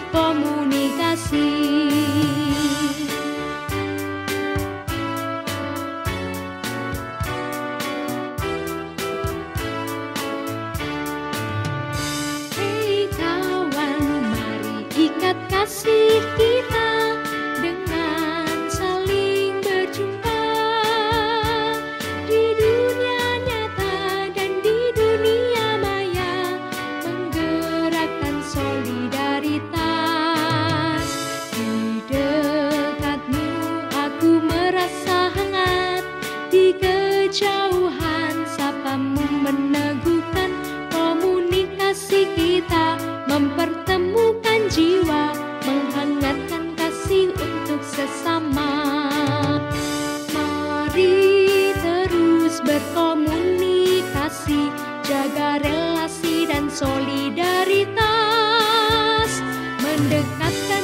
berkomunikasi. Hei kawan, mari ikat kasih kita dengan kejauhan Sapamu meneguhkan komunikasi kita Mempertemukan jiwa Menghangatkan kasih untuk sesama. Mari terus berkomunikasi Jaga relasi dan solidaritas Mendekatkan